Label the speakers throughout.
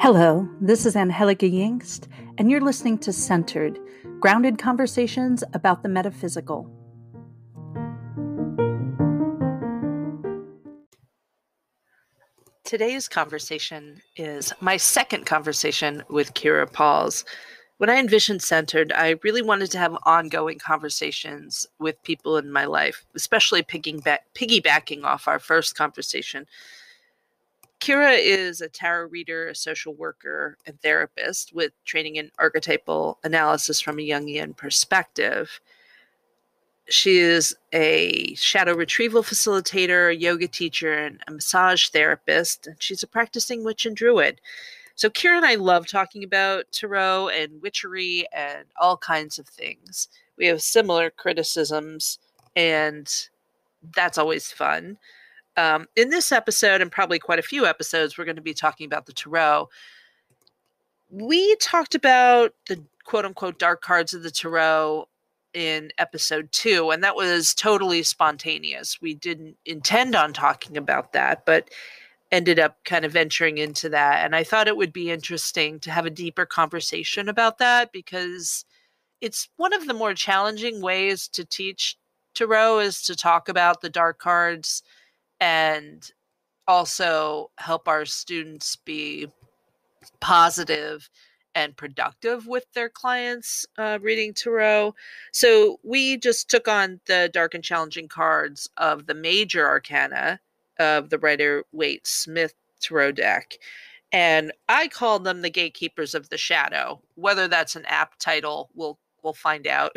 Speaker 1: Hello, this is Angelica Yingst, and you're listening to Centered Grounded Conversations about the Metaphysical. Today's conversation is my second conversation with Kyra Paules. When I envisioned Centered, I really wanted to have ongoing conversations with people in my life, especially piggybacking off our first conversation Kyra is a tarot reader, a social worker, and therapist with training in archetypal analysis from a Jungian perspective. She is a shadow retrieval facilitator, a yoga teacher, and a massage therapist, and she's a practicing witch and druid. So, Kyra and I love talking about tarot and witchery and all kinds of things. We have similar criticisms, and that's always fun. Um, in this episode, and probably quite a few episodes, we're going to be talking about the tarot. We talked about the quote unquote dark cards of the tarot in episode two, and that was totally spontaneous. We didn't intend on talking about that, but ended up kind of venturing into that. And I thought it would be interesting to have a deeper conversation about that because it's one of the more challenging ways to teach tarot is to talk about the dark cards and also help our students be positive and productive with their clients uh, reading tarot. So we just took on the dark and challenging cards of the major arcana of the Rider Waite Smith tarot deck. And I called them the gatekeepers of the shadow. Whether that's an app title, we'll we'll find out.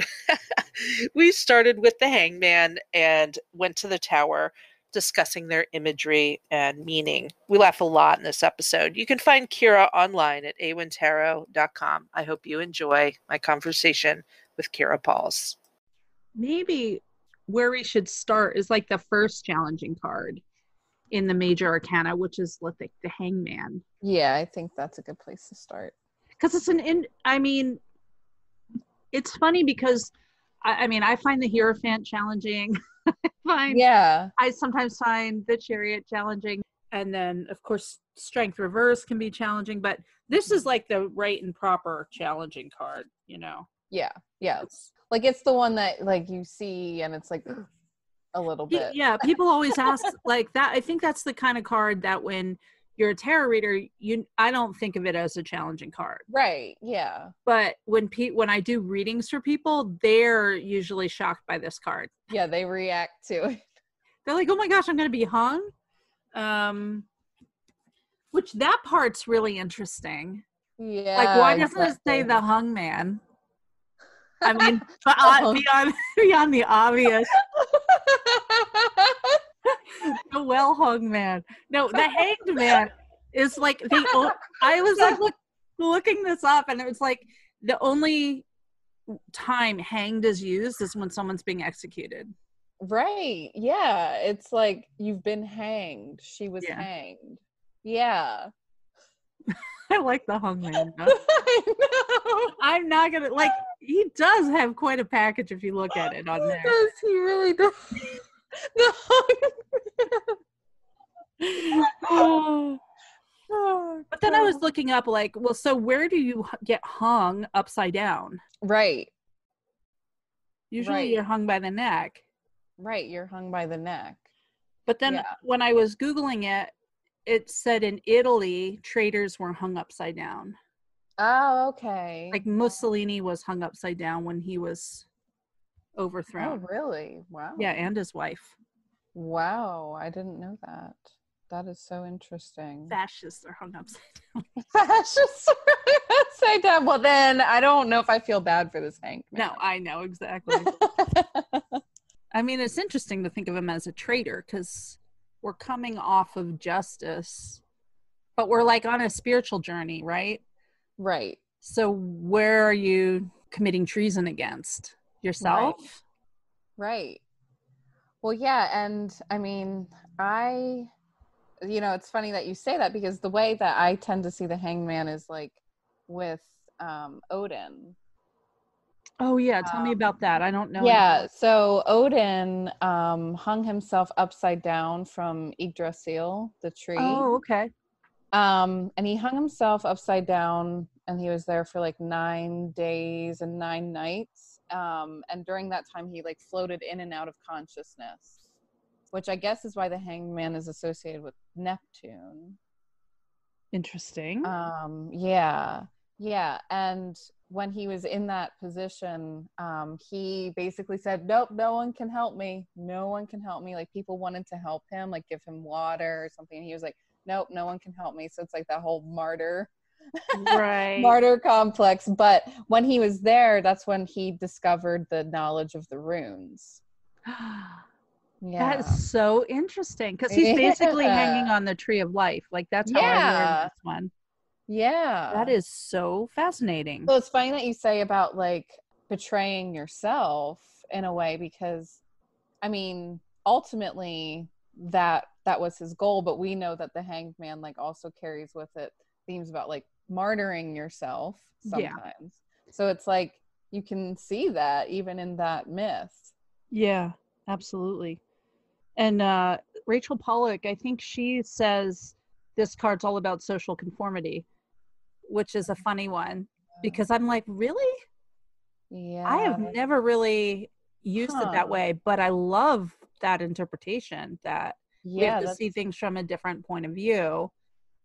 Speaker 1: we started with the hangman and went to the tower discussing their imagery and meaning. We laugh a lot in this episode. You can find Kyra online at awintarot.com. I hope you enjoy my conversation with Kyra Paules. Maybe where we should start is like the first challenging card in the major arcana, which is like the hangman.
Speaker 2: Yeah, I think that's a good place to start.
Speaker 1: Because it's an in I mean it's funny because I, I mean I find the Hierophant challenging. find
Speaker 2: yeah.
Speaker 1: I sometimes find the chariot challenging. And then of course strength reverse can be challenging but this is like the right and proper challenging card you know?
Speaker 2: Yeah yeah. It's like it's the one that like you see and it's like a little bit.
Speaker 1: yeah people always ask like that i think that's the kind of card that when you're a tarot reader you i don't think of it as a challenging card.
Speaker 2: Right yeah.
Speaker 1: But when Pete when i do readings for people they're usually shocked by this card.
Speaker 2: Yeah they react to it.
Speaker 1: They're like oh my gosh i'm gonna be hung? Um which that part's really interesting.
Speaker 2: Yeah
Speaker 1: like why doesn't exactly. it say the hung man? I mean beyond beyond the obvious the well hung man. No, the hanged man is like the. I was like look, looking this up, and it was like the only time hanged is used is when someone's being executed.
Speaker 2: Right. Yeah. It's like you've been hanged. She was yeah. hanged. Yeah.
Speaker 1: I like the hung man. I'm not gonna like. He does have quite a package if you look at it on there.
Speaker 2: Does he really does?
Speaker 1: The oh. But then I was looking up, like, well, so where do you get hung upside down?
Speaker 2: Right.
Speaker 1: Usually right. you're hung by the neck.
Speaker 2: Right, you're hung by the neck.
Speaker 1: But then yeah. when I was Googling it, it said in Italy, traitors were hung upside down.
Speaker 2: Oh, okay.
Speaker 1: Like Mussolini was hung upside down when he was Oh, overthrown.
Speaker 2: Oh, really? Wow.
Speaker 1: Yeah, and his wife.
Speaker 2: Wow, I didn't know that. That is so interesting.
Speaker 1: Fascists are hung upside down.
Speaker 2: Fascists are upside down. Well, then I don't know if I feel bad for this Hank.
Speaker 1: Man. No, I know exactly. I mean, it's interesting to think of him as a traitor because we're coming off of justice, but we're like on a spiritual journey, right?
Speaker 2: Right.
Speaker 1: So, where are you committing treason against? Yourself?
Speaker 2: Right. right. Well yeah and i mean i you know it's funny that you say that because the way that i tend to see the hangman is like with um odin.
Speaker 1: Oh yeah tell um, me about that. I don't know
Speaker 2: yeah so odin um hung himself upside down from yggdrasil the tree.
Speaker 1: Oh okay.
Speaker 2: Um, and he hung himself upside down and he was there for like nine days and nine nights. Um, and during that time, he like floated in and out of consciousness, which I guess is why the hanged man is associated with Neptune.
Speaker 3: Interesting.
Speaker 2: Um, yeah, yeah. And when he was in that position, um, he basically said, Nope, no one can help me. No one can help me. Like people wanted to help him, like give him water or something. And he was like, Nope, no one can help me. So it's like that whole martyr
Speaker 3: right.
Speaker 2: martyr complex. But when he was there, that's when he discovered the knowledge of the runes. Yeah.
Speaker 3: That is so interesting because he's basically
Speaker 2: Yeah.
Speaker 3: hanging on the tree of life. Like that's how I
Speaker 2: Yeah.
Speaker 3: learned this one.
Speaker 2: Yeah.
Speaker 3: That is so fascinating.
Speaker 2: So it's funny that you say about like betraying yourself in a way because I mean ultimately that that was his goal but we know that the hanged man like also carries with it themes about like martyring yourself
Speaker 3: Yeah.
Speaker 2: sometimes. So it's like you can see that even in that myth.
Speaker 3: Yeah, absolutely. And uh, Rachel Pollack, I think she says this card's all about social conformity, which is a funny one because I'm like, really?
Speaker 2: Yeah.
Speaker 3: I have never really used it that way, but I love that interpretation that we
Speaker 2: yeah,
Speaker 3: have to see things from a different point of view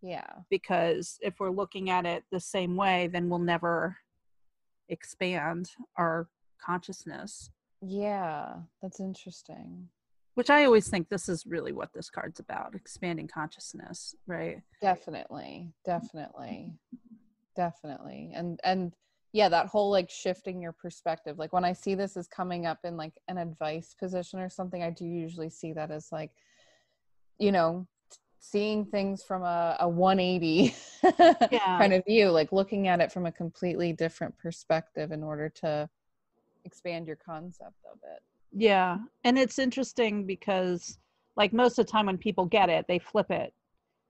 Speaker 2: yeah.
Speaker 3: because if we're looking at it the same way, then we'll never expand our consciousness.
Speaker 2: Yeah, that's interesting.
Speaker 3: Which I always think this is really what this card's about expanding consciousness, right?
Speaker 2: Definitely, definitely, definitely, and and yeah, that whole like shifting your perspective. Like when I see this as coming up in like an advice position or something, I do usually see that as like, you know, seeing things from a, a 180
Speaker 3: Yeah.
Speaker 2: kind of view, like looking at it from a completely different perspective in order to expand your concept of it.
Speaker 3: Yeah. And it's interesting because, like, most of the time when people get it, they flip it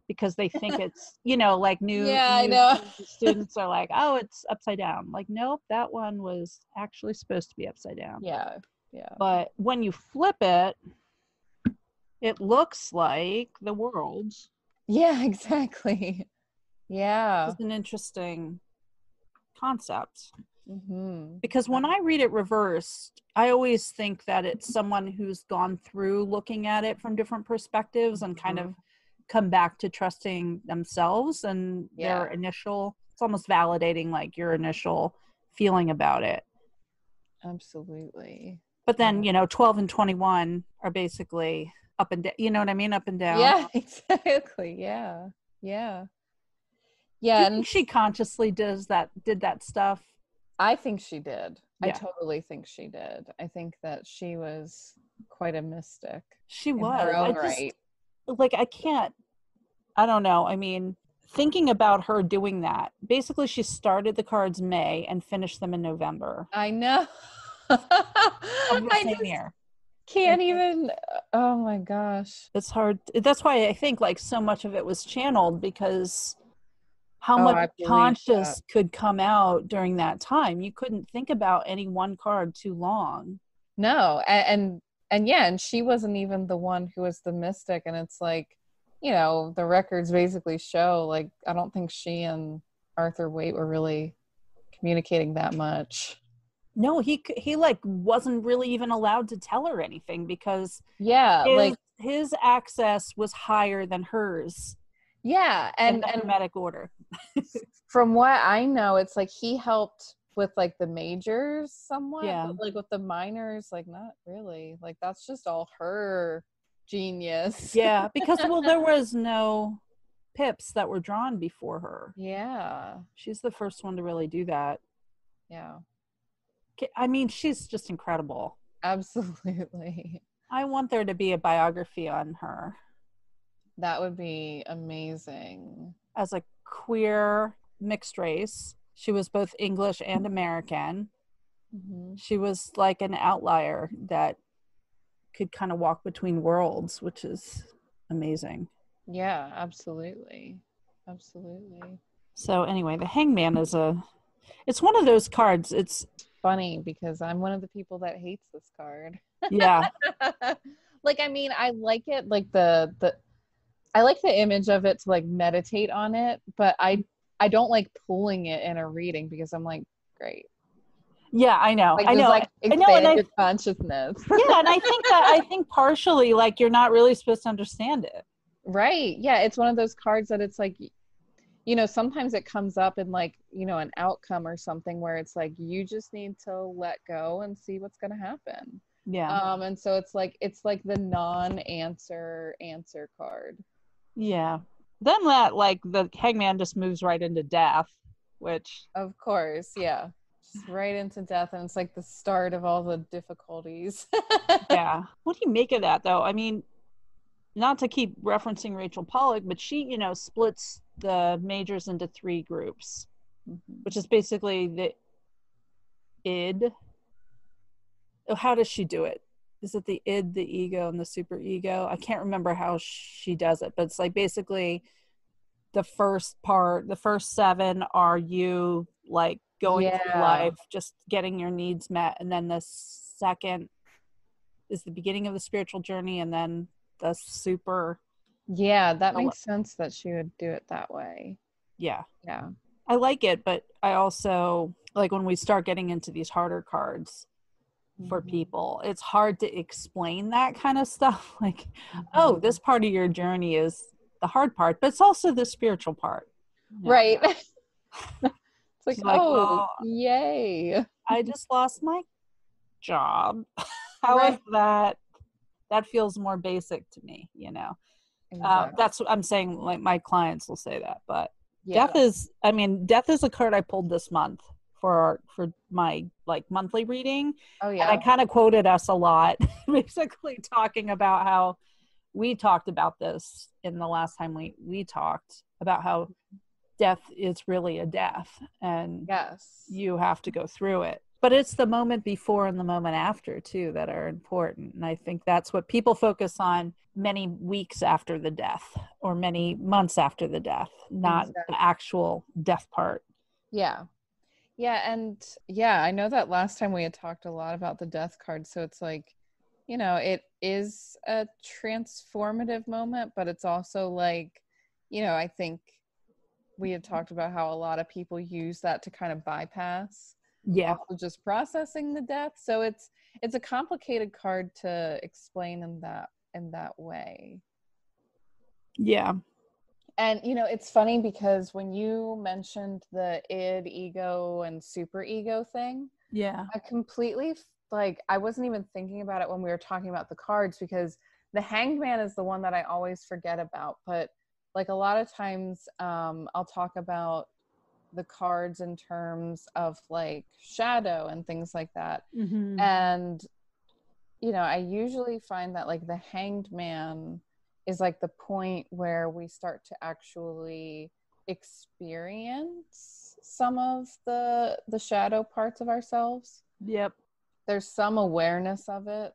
Speaker 3: because they think it's, you know, like new,
Speaker 2: Yeah, I know.
Speaker 3: students are like, oh, it's upside down. Like, nope, that one was actually supposed to be upside down.
Speaker 2: Yeah, yeah.
Speaker 3: But when you flip it, it looks like the world.
Speaker 2: Yeah, exactly. Yeah.
Speaker 3: It's an interesting concept.
Speaker 2: hmm
Speaker 3: because when I read it reversed, I always think that it's someone who's gone through looking at it from different perspectives and kind of come back to trusting themselves and their initial it's almost validating like your initial feeling about it.
Speaker 2: Absolutely.
Speaker 3: But then, you know, 12 and 21 are basically up and down, you know what I mean? Up and down.
Speaker 2: Yeah, exactly. Yeah. Yeah. Yeah, and
Speaker 3: she consciously does that did that stuff?
Speaker 2: I think she did. I totally think she did. I think that she was quite a mystic
Speaker 3: She was.
Speaker 2: her
Speaker 3: I just-
Speaker 2: right.
Speaker 3: like I can't I don't know. I mean, thinking about her doing that. Basically she started the cards May and finished them in November
Speaker 2: I know. I just
Speaker 3: year.
Speaker 2: Can't even. Uh, oh my gosh.
Speaker 3: It's hard. That's why I think like so much of it was channeled because how
Speaker 2: Oh,
Speaker 3: much conscious could come out during that time. You couldn't think about any one card too long.
Speaker 2: No, and, and and yeah, and she wasn't even the one who was the mystic, and it's like, you know, the records basically show like I don't think she and Arthur Waite were really communicating that much.
Speaker 3: No, he he like wasn't really even allowed to tell her anything because
Speaker 2: Yeah,
Speaker 3: his,
Speaker 2: like
Speaker 3: his access was higher than hers
Speaker 2: yeah, and and
Speaker 3: alphabetic order.
Speaker 2: from what I know, it's like he helped with like the majors somewhat,
Speaker 3: Yeah.
Speaker 2: but like with the minors, like not really. Like that's just all her genius.
Speaker 3: Yeah, because well, there was no pips that were drawn before her.
Speaker 2: yeah,
Speaker 3: She's the first one to really do that.
Speaker 2: yeah,
Speaker 3: I mean, she's just incredible.
Speaker 2: absolutely.
Speaker 3: I want there to be a biography on her
Speaker 2: That would be amazing.
Speaker 3: as a queer mixed race. She was both English and American.
Speaker 2: hmm
Speaker 3: She was like an outlier that could kind of walk between worlds, which is amazing.
Speaker 2: Yeah, absolutely, absolutely.
Speaker 3: So anyway, the hangman is a it's one of those cards. It's
Speaker 2: Funny because I'm one of the people that hates this card.
Speaker 3: yeah,
Speaker 2: like I mean, I like it. Like the the I like the image of it to like meditate on it, but I I don't like pulling it in a reading because I'm like, great.
Speaker 3: Yeah, I know.
Speaker 2: Like
Speaker 3: I know.
Speaker 2: like
Speaker 3: I know, and I-
Speaker 2: consciousness.
Speaker 3: yeah, and I think that I think partially like you're not really supposed to understand it.
Speaker 2: Right. Yeah. It's one of those cards that it's like, you know, sometimes it comes up in like, you know, an outcome or something where it's like, you just need to let go and see what's going to happen.
Speaker 3: Yeah.
Speaker 2: Um, and so it's like, it's like the non answer answer card.
Speaker 3: yeah. Then that like the hangman just moves right into death, which
Speaker 2: Of course. Yeah. Just right into death. And it's like the start of all the difficulties.
Speaker 3: yeah. What do you make of that though? I mean, not to keep referencing Rachel Pollack, but she, you know, splits the majors into three groups,
Speaker 2: Mhm.
Speaker 3: which is basically the id. Oh, how does she do it? Is it the id, the ego, and the super ego? I can't remember how she does it, but it's like basically the first part, the first seven are you like going through life, just getting your needs met, and then the second is the beginning of the spiritual journey, and then the super,
Speaker 2: yeah. That
Speaker 3: Oh,
Speaker 2: makes sense that she would do it that way.
Speaker 3: yeah.
Speaker 2: Yeah.
Speaker 3: I like it, but I also like when we start getting into these harder cards for
Speaker 2: Mhm.
Speaker 3: people, it's hard to explain that kind of stuff. Like, oh,
Speaker 2: Mhm.
Speaker 3: this part of your journey is the hard part, but it's also the spiritual part.
Speaker 2: Right. it's like,
Speaker 3: like,
Speaker 2: oh,
Speaker 3: well,
Speaker 2: yay.
Speaker 3: I just lost my job. How is
Speaker 2: Right.
Speaker 3: that? That feels more basic to me, you know. Uh, that's what I'm saying. Like my clients will say that, but
Speaker 2: Yeah.
Speaker 3: death is i mean death is a card i pulled this month for for my like monthly reading
Speaker 2: Oh yeah
Speaker 3: and i kind of quoted us a lot basically talking about how we talked about this in the last time we we talked about how death is really a death and
Speaker 2: Yes.
Speaker 3: you have to go through it but it's the moment before and the moment after too that are important and i think that's what people focus on many weeks after the death or many months after the death not
Speaker 2: Exactly.
Speaker 3: the actual death part
Speaker 2: Yeah. Yeah, and yeah, I know that last time we had talked a lot about the death card, so it's like, you know, it is a transformative moment, but it's also like, you know, I think we had talked about how a lot of people use that to kind of bypass
Speaker 3: yeah
Speaker 2: also just processing the death. So it's it's a complicated card to explain in that in that way.
Speaker 3: yeah
Speaker 2: And you know, it's funny because when you mentioned the id, ego, and super ego thing,
Speaker 3: yeah
Speaker 2: I completely like I wasn't even thinking about it when we were talking about the cards because the hanged man is the one that I always forget about. But like a lot of times, um, I'll talk about the cards in terms of like shadow and things like that.
Speaker 3: Mm-hmm.
Speaker 2: and you know i usually find that like the hanged man is like the point where we start to actually experience some of the the shadow parts of ourselves.
Speaker 3: Yep.
Speaker 2: There's some awareness of it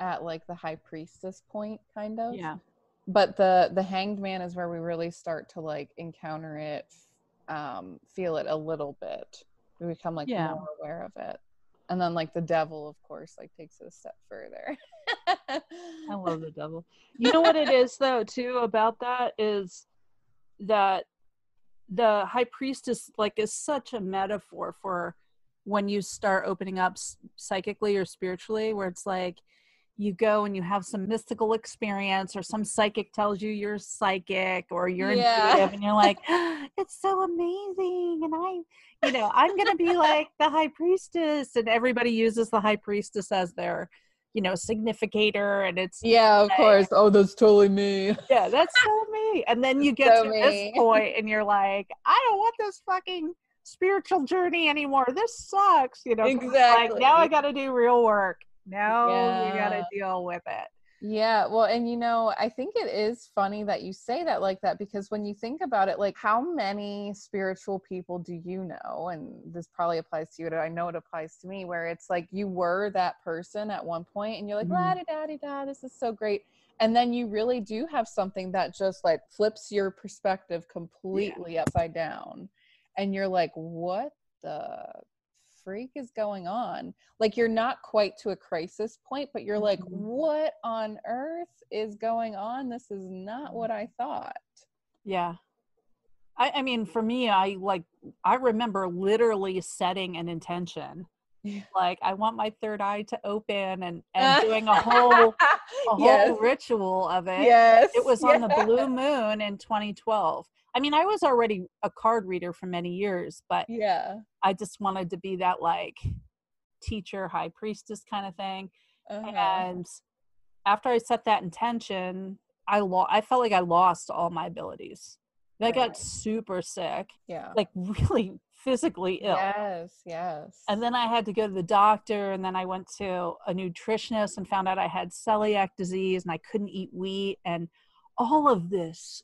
Speaker 2: at like the high priestess point kind of.
Speaker 3: Yeah.
Speaker 2: But the the hanged man is where we really start to like encounter it um feel it a little bit we become like
Speaker 3: Yeah.
Speaker 2: more aware of it and then like the devil of course like takes it a step further
Speaker 3: I love the devil. You know what it is though too about that is that the high priestess like is such a metaphor for when you start opening up psychically or spiritually where it's like you go and you have some mystical experience or some psychic tells you you're psychic or you're
Speaker 2: Yeah.
Speaker 3: intuitive and you're like ah, it's so amazing and i you know i'm gonna be like the high priestess and everybody uses the high priestess as their you know significator and it's
Speaker 2: yeah of
Speaker 3: Like-
Speaker 2: course. Oh that's totally me.
Speaker 3: Yeah that's so me and then you get
Speaker 2: So
Speaker 3: to
Speaker 2: me.
Speaker 3: this point and you're like i don't want this fucking spiritual journey anymore. This sucks you know it's like now i gotta do real work now you gotta deal with it
Speaker 2: Yeah, well, and you know, I think it is funny that you say that like that because when you think about it, like how many spiritual people do you know? And this probably applies to you, I know it applies to me, where it's like you were that person at one point and you're like,
Speaker 3: Mhm.
Speaker 2: la di da di da, this is so great. And then you really do have something that just like flips your perspective completely upside down. And you're like, what the freak is going on? Like you're not quite to a crisis point, but you're like,
Speaker 3: Mhm.
Speaker 2: what on earth is going on? This is not what I thought.
Speaker 3: Yeah. I, I mean, for me, I like, I remember literally setting an intention.
Speaker 2: Yeah.
Speaker 3: Like, I want my third eye to open and, and doing a whole, a whole
Speaker 2: yes.
Speaker 3: ritual of it.
Speaker 2: Yes.
Speaker 3: It was on the blue moon in 2012. I mean, I was already a card reader for many years, but
Speaker 2: Yeah.
Speaker 3: I just wanted to be that like teacher, high priestess kind of thing.
Speaker 2: Uh-huh.
Speaker 3: And after I set that intention, I lo- I felt like I lost all my abilities. I
Speaker 2: Right.
Speaker 3: got super sick,
Speaker 2: yeah.
Speaker 3: like really physically ill.
Speaker 2: Yes. Yes.
Speaker 3: And then I had to go to the doctor, and then I went to a nutritionist and found out I had celiac disease and I couldn't eat wheat, and all of this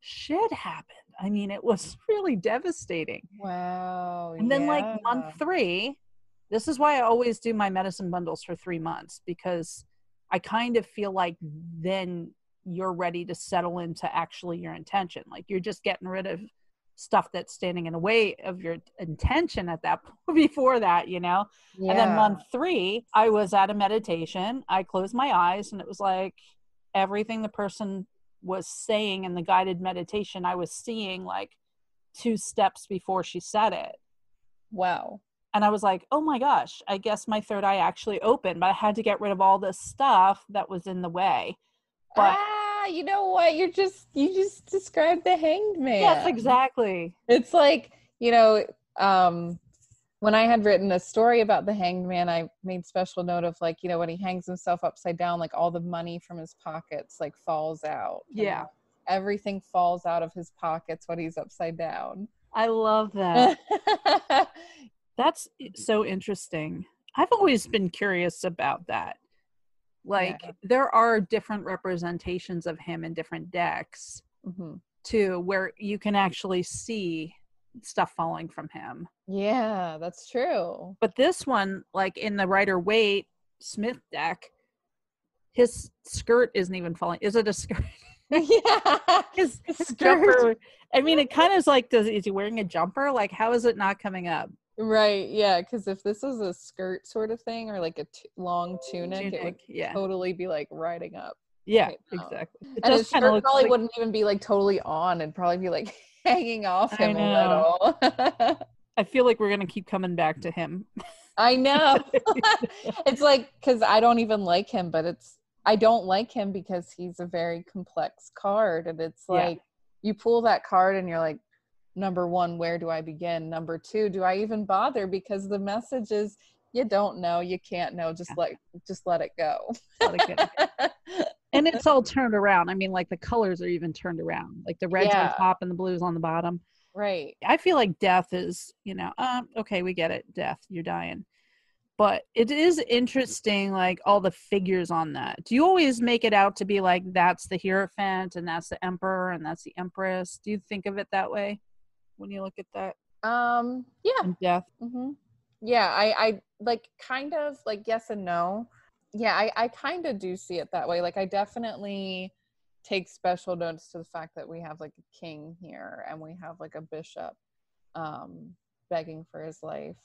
Speaker 3: shit happened. I mean, it was really devastating.
Speaker 2: wow.
Speaker 3: And then, like
Speaker 2: yeah.
Speaker 3: month three, this is why I always do my medicine bundles for three months because I kind of feel like then you're ready to settle into actually your intention. Like you're just getting rid of stuff that's standing in the way of your intention at that point before that, you know? yeah. And then month three, I was at a meditation. I closed my eyes and it was like everything the person was saying in the guided meditation, I was seeing like two steps before she said it.
Speaker 2: Wow.
Speaker 3: And I was like, oh my gosh, I guess my third eye actually opened, but I had to get rid of all this stuff that was in the way. But
Speaker 2: ah, you know what? You're just you just described the hanged man.
Speaker 3: yes, exactly.
Speaker 2: It's like, you know, um when I had written a story about the hanged man, I made special note of like, you know, when he hangs himself upside down, like all the money from his pockets like falls out.
Speaker 3: Yeah.
Speaker 2: everything falls out of his pockets when he's upside down.
Speaker 3: I love that. That's so interesting. I've always been curious about that. Like,
Speaker 2: Yeah.
Speaker 3: there are different representations of him in different decks,
Speaker 2: Mhm.
Speaker 3: too, where you can actually see stuff falling from him.
Speaker 2: Yeah, that's true.
Speaker 3: But this one, like in the Rider Waite Smith deck, his skirt isn't even falling. Is it a skirt?
Speaker 2: yeah.
Speaker 3: His,
Speaker 2: His
Speaker 3: his
Speaker 2: skirt.
Speaker 3: jumper. I mean, it kind of is like, does is he wearing a jumper? Like, how is it not coming up?
Speaker 2: Right, yeah, because if this was a skirt sort of thing or like a t- long tunic, it would
Speaker 3: yeah,
Speaker 2: totally be like riding up.
Speaker 3: yeah,
Speaker 2: right um,
Speaker 3: exactly. It
Speaker 2: And his shirt probably
Speaker 3: like,
Speaker 2: wouldn't even be like totally on and probably be like hanging off
Speaker 3: I
Speaker 2: him a little.
Speaker 3: I feel like we're gonna keep coming back to him.
Speaker 2: I know. it's like because I don't even like him, but it's I don't like him because he's a very complex card, and it's
Speaker 3: Yeah.
Speaker 2: like you pull that card and you're like, number one, where do I begin? Number two, do I even bother? Because the message is you don't know, you can't know, just
Speaker 3: Yeah.
Speaker 2: let just let it go.
Speaker 3: Let it go. And it's all turned around. I mean, like the colors are even turned around. Like the red's
Speaker 2: Yeah.
Speaker 3: on top and the blue's on the bottom.
Speaker 2: right.
Speaker 3: I feel like death is, you know, um, okay, we get it, death, you're dying. But it is interesting, like all the figures on that. Do you always make it out to be like that's the Hierophant and that's the Emperor and that's the Empress? Do you think of it that way when you look at that
Speaker 2: Um. Yeah.
Speaker 3: and death?
Speaker 2: hmm Yeah, I, I like kind of like yes and no. Yeah, I, I kind of do see it that way. Like I definitely take special notice to the fact that we have like a king here and we have like a bishop um begging for his life.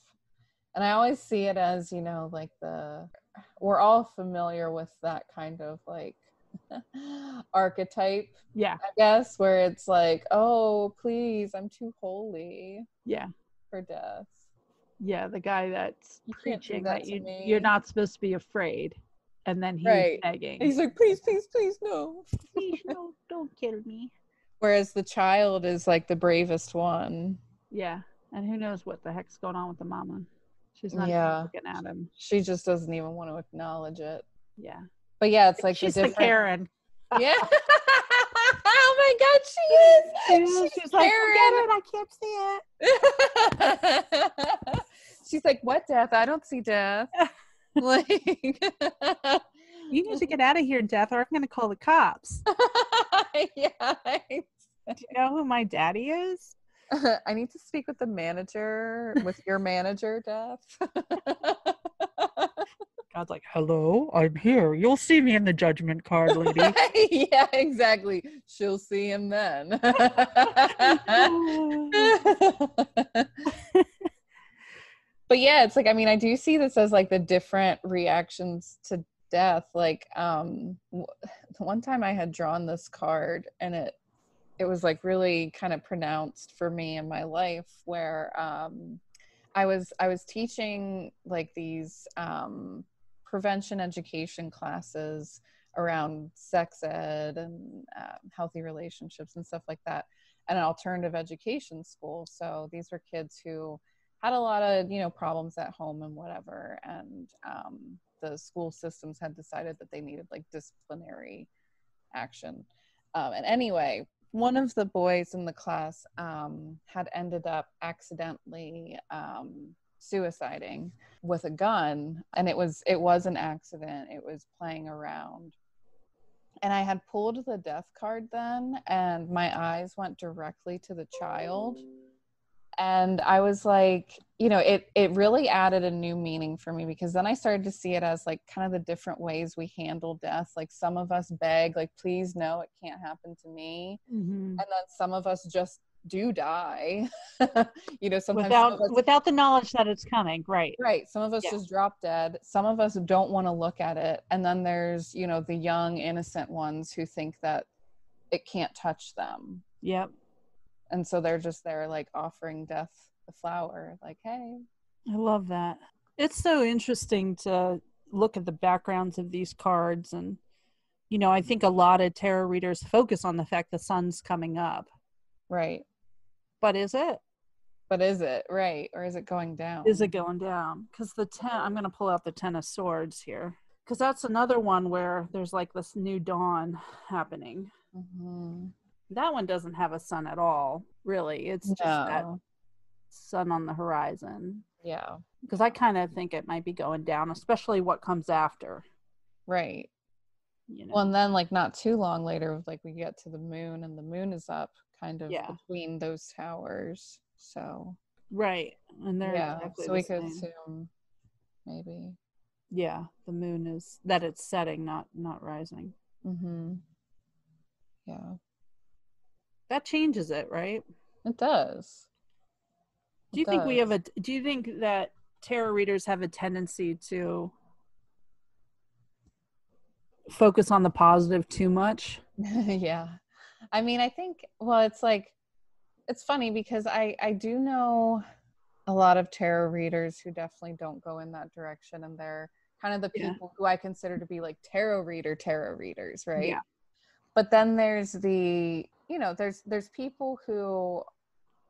Speaker 2: And I always see it as, you know, like the we're all familiar with that kind of like archetype,
Speaker 3: Yeah,
Speaker 2: I guess, where it's like, oh, please, I'm too holy
Speaker 3: yeah,
Speaker 2: for death.
Speaker 3: Yeah. The guy that's
Speaker 2: You
Speaker 3: preaching
Speaker 2: that
Speaker 3: that, you
Speaker 2: me.
Speaker 3: you're not supposed to be afraid, and then he's
Speaker 2: Right.
Speaker 3: begging.
Speaker 2: He's like, please, please, please, no.
Speaker 3: Please, no, don't kill me.
Speaker 2: Whereas the child is like the bravest one.
Speaker 3: Yeah, and who knows what the heck's going on with the mama? She's not even
Speaker 2: Yeah.
Speaker 3: looking at him.
Speaker 2: She just doesn't even want to acknowledge it.
Speaker 3: Yeah,
Speaker 2: But yeah, it's like
Speaker 3: she's
Speaker 2: the
Speaker 3: the. Karen.
Speaker 2: Yeah. oh my God, she is.
Speaker 3: She's, like, forget it, I can't see it.
Speaker 2: Like, what death? I don't see death. like,
Speaker 3: You need to get out of here, Death, or I'm going to call the cops.
Speaker 2: yeah.
Speaker 3: Do you know who my daddy is?
Speaker 2: I need to speak with the manager, with your manager, Death.
Speaker 3: God's like, hello, I'm here. You'll see me in the judgment card, lady.
Speaker 2: yeah, exactly. She'll see him then. But yeah, it's like I mean, I do see this as like the different reactions to death. Like um one time I had drawn this card and it it was like really kind of pronounced for me in my life where um I was I was teaching like these um prevention education classes around sex ed and um, healthy relationships and stuff like that at an alternative education school so these were kids who had a lot of you know problems at home and whatever and um, the school systems had decided that they needed like disciplinary action. Um, and anyway one of the boys in the class um, had ended up accidentally um, suiciding with a gun and it was it was an accident. It was playing around. And i had pulled the death card then and my eyes went directly to the child and i was like you know it it really added a new meaning for me because then i started to see it as like kind of the different ways we handle death. Like some of us beg like please no it can't happen to me.
Speaker 3: Mhm.
Speaker 2: and then some of us just do die. You know sometimes
Speaker 3: without
Speaker 2: of us-
Speaker 3: without the knowledge that it's coming right.
Speaker 2: Right. Some of us
Speaker 3: Yeah.
Speaker 2: just drop dead. Some of us don't want to look at it. And then there's you know the young innocent ones who think that it can't touch them.
Speaker 3: Yep
Speaker 2: and so they're just there like offering death the flower like hey.
Speaker 3: I love that. It's so interesting to look at the backgrounds of these cards and you know i think a lot of tarot readers focus on the fact the sun's coming up.
Speaker 2: Right.
Speaker 3: But is it?
Speaker 2: But is it? Right. Or is it going down?
Speaker 3: Is it going down? Because the ten i'm going to pull out the ten of swords here. Because that's another one where there's like this new dawn happening.
Speaker 2: Mhm.
Speaker 3: That one doesn't have a sun at all really. It's just that sun on the horizon.
Speaker 2: Yeah.
Speaker 3: Because i kind of think it might be going down especially what comes after.
Speaker 2: Right.
Speaker 3: You know.
Speaker 2: Well and then like not too long later like we get to the moon and the moon is up kind of
Speaker 3: Yeah.
Speaker 2: between those towers so.
Speaker 3: Right and they're
Speaker 2: yeah
Speaker 3: exactly
Speaker 2: so we could assume maybe.
Speaker 3: Yeah the moon is that it's setting not not rising.
Speaker 2: Mm-hmm. Yeah
Speaker 3: that changes it right?
Speaker 2: It does.
Speaker 3: Do you think we have a do you think that tarot readers have a tendency to focus on the positive too much?
Speaker 2: Yeah. I mean i think well it's like it's funny because i i do know a lot of tarot readers who definitely don't go in that direction and they're kind of the
Speaker 3: Yeah.
Speaker 2: people who i consider to be like tarot reader tarot readers right?
Speaker 3: Yeah.
Speaker 2: But then there's the you know there's there's people who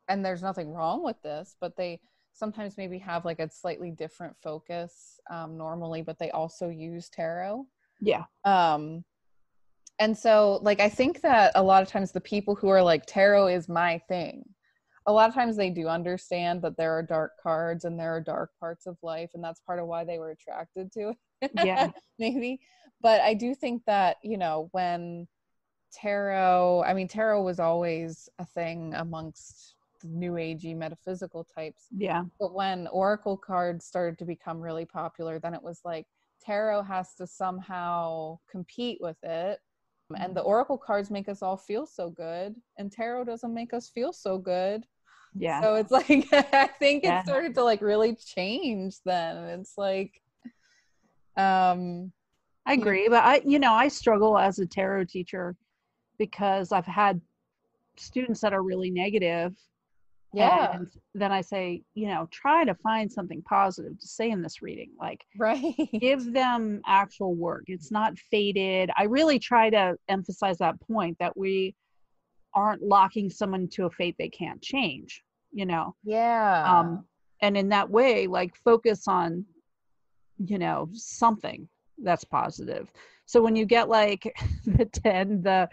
Speaker 2: and there's nothing wrong with this but they sometimes maybe have like a slightly different focus um, normally but they also use tarot.
Speaker 3: Yeah.
Speaker 2: Um and so like i think that a lot of times the people who are like tarot is my thing a lot of times they do understand that there are dark cards and there are dark parts of life and that's part of why they were attracted to it
Speaker 3: Yeah.
Speaker 2: maybe. But i do think that you know when tarot i mean tarot was always a thing amongst new agey metaphysical types
Speaker 3: yeah.
Speaker 2: but when oracle cards started to become really popular then it was like tarot has to somehow compete with it. And the oracle cards make us all feel so good and tarot doesn't make us feel so good.
Speaker 3: Yeah.
Speaker 2: So it's like i think
Speaker 3: Yeah.
Speaker 2: it started to like really change then. It's like um
Speaker 3: I
Speaker 2: know-
Speaker 3: agree, but I, you know, I struggle as a tarot teacher because I've had students that are really negative.
Speaker 2: yeah
Speaker 3: And then I say, you know, try to find something positive to say in this reading. Like,
Speaker 2: right
Speaker 3: give them actual work. It's not faded. I really try to emphasize that point that we aren't locking someone to a fate they can't change, you know.
Speaker 2: yeah
Speaker 3: Um, and in that way, like focus on, you know, something that's positive. So when you get like the 10, the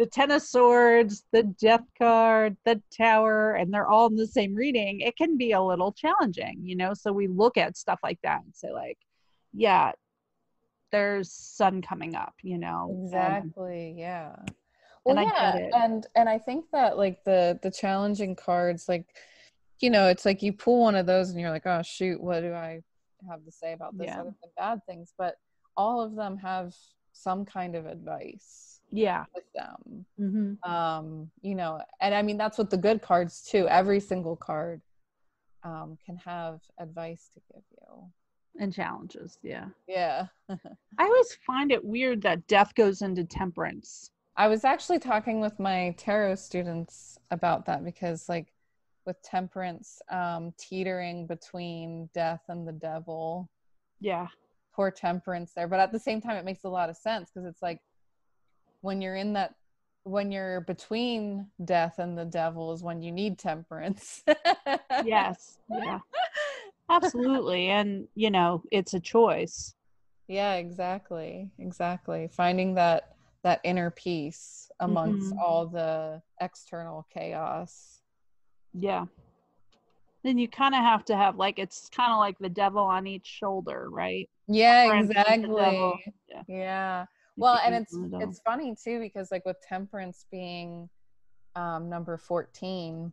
Speaker 3: the ten of swords, the death card, the tower, and they're all in the same reading, it can be a little challenging, you know. So we look at stuff like that and say, like, yeah, there's sun coming up, you know. and-
Speaker 2: exactly yeah
Speaker 3: and
Speaker 2: well
Speaker 3: I
Speaker 2: yeah
Speaker 3: get it.
Speaker 2: and and i think that like the the challenging cards like you know it's like you pull one of those and you're like oh shoot what do i have to say about this
Speaker 3: Yeah.
Speaker 2: other than bad things but all of them have some kind of advice
Speaker 3: yeah.
Speaker 2: with them
Speaker 3: hmm
Speaker 2: um you know and i mean that's what the good cards too every single card um, can have advice to give you
Speaker 3: and challenges. Yeah.
Speaker 2: yeah
Speaker 3: I always find it weird that death goes into temperance.
Speaker 2: I was actually talking with my tarot students about that because, like, with temperance, um, teetering between death and the devil,
Speaker 3: Yeah.
Speaker 2: poor temperance there. But at the same time, it makes a lot of sense because it's like when you're in that, when you're between death and the devil is when you need temperance.
Speaker 3: Yes. Yeah. Absolutely. And, you know, it's a choice.
Speaker 2: Yeah, exactly. Exactly. Finding that that inner peace amongst
Speaker 3: Mhm.
Speaker 2: all the external chaos.
Speaker 3: Yeah. Then you kind of have to have, like, it's kind of like the devil on each shoulder, right?
Speaker 2: Yeah,
Speaker 3: Friends with the
Speaker 2: exactly.
Speaker 3: Yeah.
Speaker 2: Yeah. Well, and it's
Speaker 3: in the devil.
Speaker 2: it's funny too because like with temperance being um number 14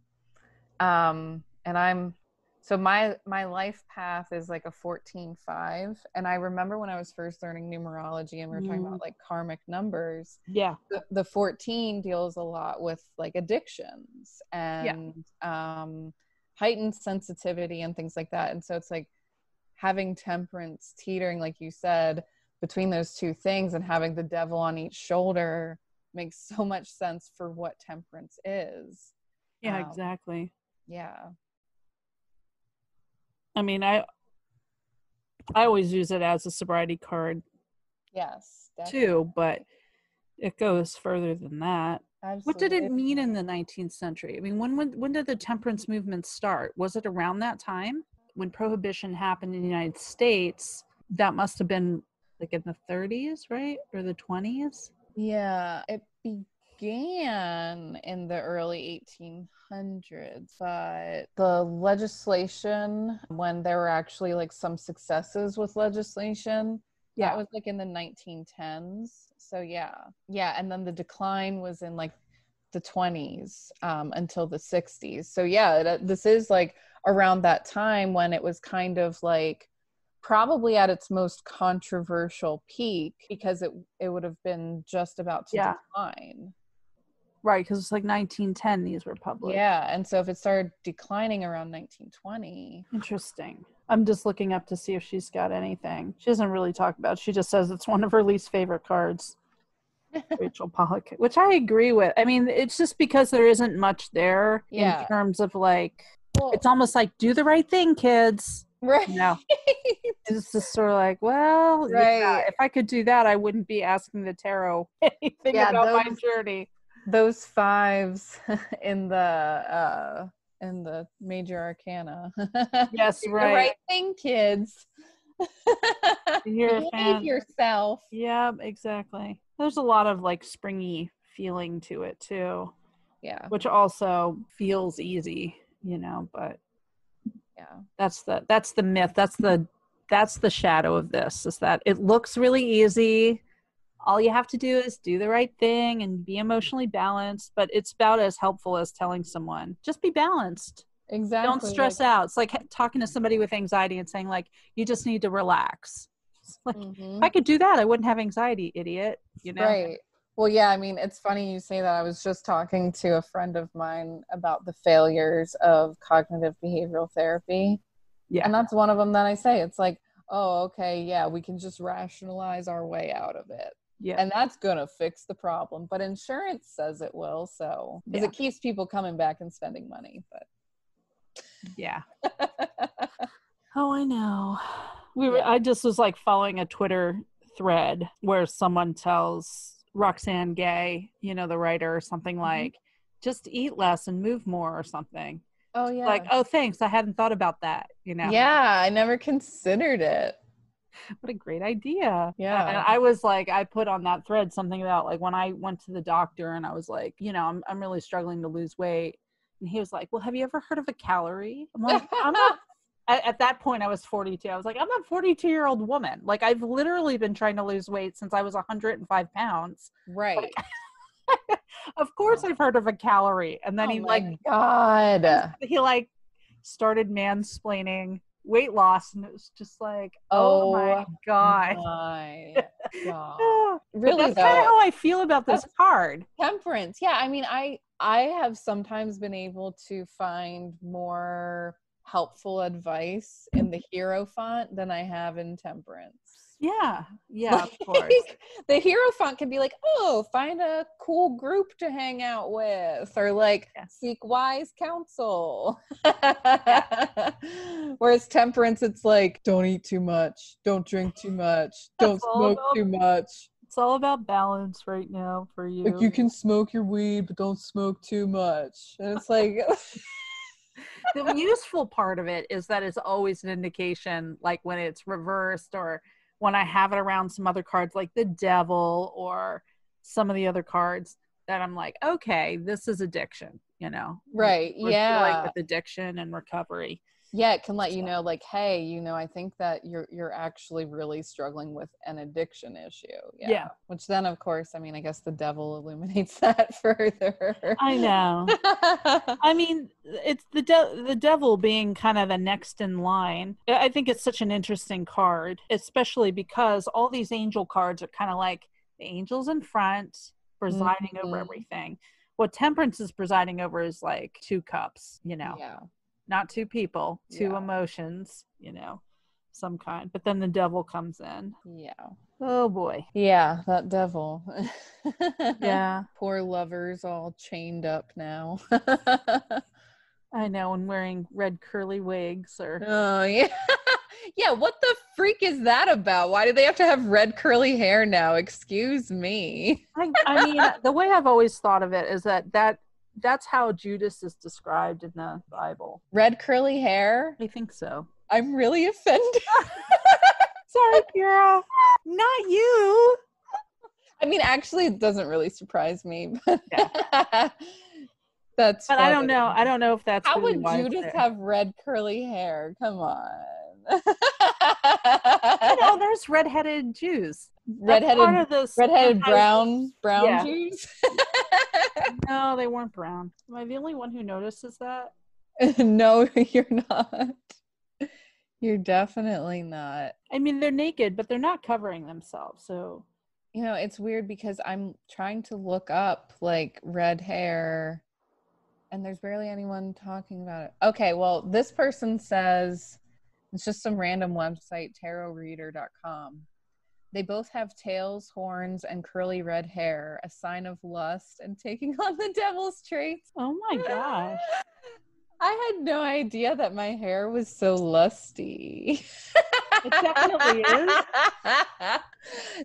Speaker 2: um and I'm so my my life path is like a 14 5 and I remember when I was first learning numerology and we were talking
Speaker 3: Mm.
Speaker 2: about like karmic numbers
Speaker 3: yeah.
Speaker 2: the, the 14 deals a lot with like addictions and um heightened sensitivity and things like that and so it's like having temperance teetering like you said between those two things and having the devil on each shoulder makes so much sense for what temperance is
Speaker 3: Yeah,
Speaker 2: Um,
Speaker 3: exactly.
Speaker 2: yeah
Speaker 3: I mean, I I always use it as a sobriety card
Speaker 2: yes
Speaker 3: too, but it goes further than that. What did it mean in the 19th century? I mean, when when when did the temperance movement start? Was it around that time when prohibition happened in the United States? That must have been like in the 30s, right? Or the 20s?
Speaker 2: Yeah, it began in the early 1800s, but the legislation, when there were actually like some successes with legislation,
Speaker 3: Yeah.
Speaker 2: that was like in the 1910s. So yeah, yeah, and then the decline was in like the 20s um, until the 60s. So yeah, it, this is like around that time when it was kind of like probably at its most controversial peak because it it would have been just about to
Speaker 3: Yeah.
Speaker 2: decline.
Speaker 3: Right, because it's like 1910 these were published.
Speaker 2: Yeah, and so if it started declining around 1920,
Speaker 3: Interesting. I'm just looking up to see if she's got anything. She doesn't really talk about. It. She just says it's one of her least favorite cards. Rachel Pollack, which I agree with. I mean, it's just because there isn't much there
Speaker 2: Yeah.
Speaker 3: in terms of like
Speaker 2: well,
Speaker 3: it's almost like do the right thing, kids.
Speaker 2: Right.
Speaker 3: No. It's just sort of like, well, yeah,
Speaker 2: Right.
Speaker 3: if I could do that, I wouldn't be asking the tarot anything
Speaker 2: Yeah,
Speaker 3: about my journey.
Speaker 2: Those fives in the uh in the major arcana.
Speaker 3: Yes, right.
Speaker 2: right thing, kids.
Speaker 3: You're
Speaker 2: Behave yourself.
Speaker 3: Yeah, exactly. There's a lot of like springy feeling to it too.
Speaker 2: Yeah,
Speaker 3: which also feels easy you know but
Speaker 2: yeah.
Speaker 3: that's the that's the myth that's the that's the shadow of this is that it looks really easy all you have to do is do the right thing and be emotionally balanced but it's about as helpful as telling someone just be balanced
Speaker 2: Exactly.
Speaker 3: don't stress out it's like talking to somebody with anxiety and saying like you just need to relax It's like,
Speaker 2: Mhm.
Speaker 3: if i could do that i wouldn't have anxiety idiot you know
Speaker 2: Right. Well, yeah, I mean, it's funny you say that. I was just talking to a friend of mine about the failures of cognitive behavioral therapy.
Speaker 3: Yeah.
Speaker 2: And that's one of them that I say. It's like, oh, okay, yeah, we can just rationalize our way out of it.
Speaker 3: yeah
Speaker 2: And that's going to fix the problem. But insurance says it will. So, because
Speaker 3: Yeah.
Speaker 2: it keeps people coming back and spending money. But yeah
Speaker 3: Oh, I know. We were.
Speaker 2: Yeah.
Speaker 3: I just was like following a Twitter thread where someone tells Roxane Gay, you know, the writer, or something
Speaker 2: Mhm.
Speaker 3: like, "Just eat less and move more," or something.
Speaker 2: oh, yeah.
Speaker 3: Like, oh, thanks. I hadn't thought about that. You know.
Speaker 2: Yeah, I never considered it.
Speaker 3: What a great idea.
Speaker 2: Yeah.
Speaker 3: And I was like, I put on that thread something about like when I went to the doctor and I was like, you know, I'm I'm really struggling to lose weight. And he was like, Well, have you ever heard of a calorie? I'm like, I'm not at, at that point I was 42. I was like, I'm a 42 year old woman. Like I've literally been trying to lose weight since I was 105 pounds.
Speaker 2: Right.
Speaker 3: of course I've heard of a calorie. And then
Speaker 2: oh
Speaker 3: he like
Speaker 2: God.
Speaker 3: he like started mansplaining weight loss and it was just like, oh, my
Speaker 2: Oh
Speaker 3: god.
Speaker 2: My God.
Speaker 3: Ah, but
Speaker 2: Really
Speaker 3: that's kind of how I feel about this card.
Speaker 2: temperance. Yeah, I mean, I I have sometimes been able to find more helpful advice in the Hierophant than I have in Temperance.
Speaker 3: Yeah, yeah, of course.
Speaker 2: Like, the Hierophant can be like, oh, find a cool group to hang out with, or like seek wise counsel. Whereas Temperance, it's like, don't eat too much, don't drink too much, don't smoke
Speaker 3: about-
Speaker 2: too much.
Speaker 3: It's all about balance right now for you.
Speaker 2: Like you can smoke your weed, but don't smoke too much. And it's like,
Speaker 3: the useful part of it is that it's always an indication, like when it's reversed or when I have it around some other cards, like the devil or some of the other cards, that I'm like, okay, this is addiction, you know?
Speaker 2: right,
Speaker 3: We're
Speaker 2: yeah.
Speaker 3: with addiction and recovery.
Speaker 2: Yeah it can let you know like hey you know i think that you're you're actually really struggling with an addiction issue yeah,
Speaker 3: Yeah.
Speaker 2: which then of course i mean i guess the devil illuminates that further
Speaker 3: I know. I mean, it's the de- the devil being kind of the next in line. I think it's such an interesting card, especially because all these angel cards are kind of like the angels in front, presiding over
Speaker 2: Mhm.
Speaker 3: everything. What temperance is presiding over is like two cups, you know,
Speaker 2: yeah
Speaker 3: not two people, two
Speaker 2: Yeah.
Speaker 3: emotions, you know, some kind. But then the devil comes in.
Speaker 2: yeah
Speaker 3: Oh boy.
Speaker 2: yeah that devil
Speaker 3: Yeah,
Speaker 2: poor lovers all chained up now
Speaker 3: I know. And wearing red curly wigs or
Speaker 2: oh yeah yeah what the freak is that about why do they have to have red curly hair now excuse me
Speaker 3: I, I mean, the way I've always thought of it is that that that's how Judas is described in the Bible.
Speaker 2: red curly hair
Speaker 3: I think so.
Speaker 2: i'm really offended
Speaker 3: Sorry, Kyra, not you.
Speaker 2: I mean, actually, it doesn't really surprise me, but
Speaker 3: Yeah.
Speaker 2: that's.
Speaker 3: But I don't know. I don't know if that's
Speaker 2: How
Speaker 3: really
Speaker 2: would Judas have red curly hair? Come on.
Speaker 3: I know oh, there's redheaded Jews. That's
Speaker 2: redheaded,
Speaker 3: part of this
Speaker 2: redheaded brown, brown
Speaker 3: Yeah.
Speaker 2: Jews.
Speaker 3: No, they weren't brown. Am I the only one who notices that?
Speaker 2: no, you're not. You're definitely not.
Speaker 3: I mean, they're naked, but they're not covering themselves. So
Speaker 2: You know, it's weird because I'm trying to look up like red hair and there's barely anyone talking about it. Okay, well, this person says it's just some random website, tarotreader.com. They both have tails, horns, and curly red hair, a sign of lust and taking on the devil's traits.
Speaker 3: Oh my gosh.
Speaker 2: I had no idea that my hair was so lusty.
Speaker 3: It definitely is.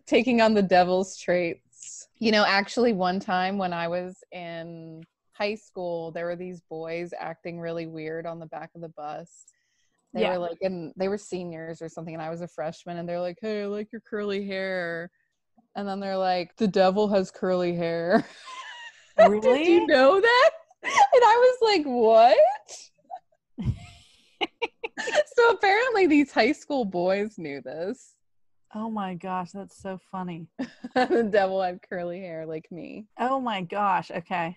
Speaker 2: Taking on the devil's traits. You know, actually, one time when I was in high school, there were these boys acting really weird on the back of the bus. They
Speaker 3: Yeah.
Speaker 2: were like, and they were seniors or something, and I was a freshman, and they're like, "Hey, I like your curly hair," and then they're like, "The devil has curly hair." Did
Speaker 3: Really?
Speaker 2: you know that? And I was like, what? so apparently these high school boys knew this.
Speaker 3: Oh my gosh, that's so funny.
Speaker 2: the devil had curly hair like me.
Speaker 3: Oh my gosh. Okay.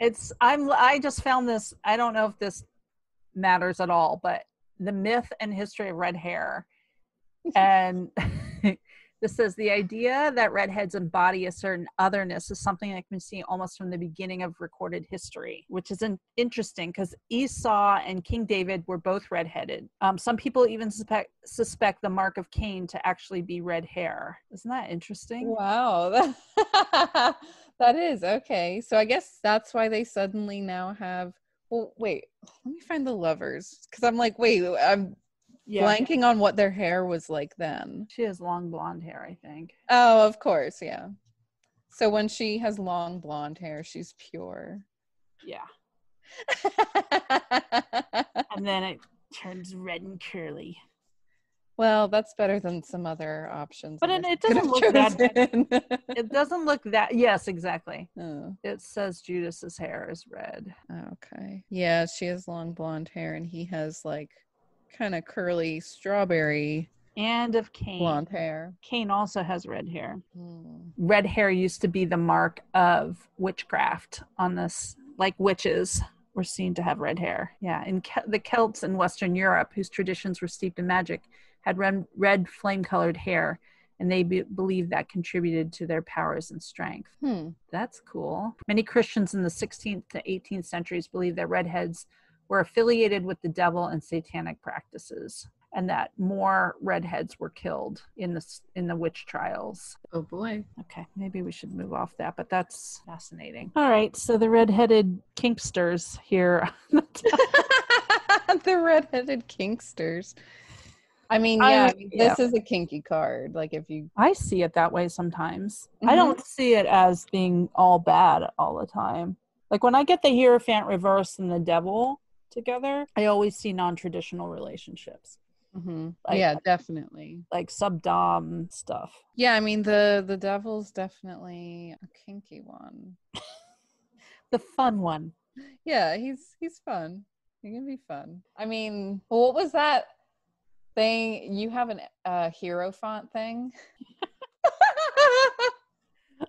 Speaker 3: It's I'm I just found this I don't know if this matters at all, but the myth and history of red hair. And this says the idea that redheads embody a certain otherness is something that can be seen almost from the beginning of recorded history, which is in- interesting because Esau and King David were both redheaded. Um, some people even suspect suspect the mark of Cain to actually be red hair. Isn't that interesting?
Speaker 2: Wow. that is okay. So I guess that's why they suddenly now have well wait, let me find the lovers. Cause I'm like, wait, I'm
Speaker 3: Yeah.
Speaker 2: blanking on what their hair was like then.
Speaker 3: She has long blonde hair, I think.
Speaker 2: Oh, of course, yeah. So when she has long blonde hair, she's pure.
Speaker 3: Yeah. And then it turns red and curly.
Speaker 2: Well, that's better than some other options.
Speaker 3: But it- it doesn't look that. It doesn't look that. Yes, exactly.
Speaker 2: oh,
Speaker 3: It says Judas's hair is red.
Speaker 2: okay. Yeah, she has long blonde hair, and he has like kind of curly strawberry
Speaker 3: And of Cain.
Speaker 2: blonde hair.
Speaker 3: Cain also has red hair.
Speaker 2: Hmm.
Speaker 3: Red hair used to be the mark of witchcraft on this, like witches were seen to have red hair. Yeah. In Ke- the Celts in Western Europe, whose traditions were steeped in magic, had red, red flame colored hair, and they be- believed that contributed to their powers and strength.
Speaker 2: Hmm.
Speaker 3: That's cool. Many Christians in the 16th to 18th centuries believed that redheads were affiliated with the devil and satanic practices and that more redheads were killed in the in the witch trials
Speaker 2: Oh boy.
Speaker 3: okay maybe we should move off that but that's fascinating all right so the redheaded kinksters here
Speaker 2: the redheaded kinksters. I mean, yeah, I mean,
Speaker 3: yeah.
Speaker 2: this is a kinky card. Like if you
Speaker 3: I see it that way sometimes. I
Speaker 2: Mhm.
Speaker 3: don't see it as being all bad all the time. Like when I get the Hierophant reverse and the devil together, I always see non traditional relationships,
Speaker 2: Mhm.
Speaker 3: Like-
Speaker 2: yeah, definitely.
Speaker 3: like subdom stuff.
Speaker 2: Yeah, I mean the the devil's definitely a kinky one.
Speaker 3: The fun one.
Speaker 2: Yeah, he's he's fun. He can be fun. I mean, what was that thing? You have an uh, Hierophant thing.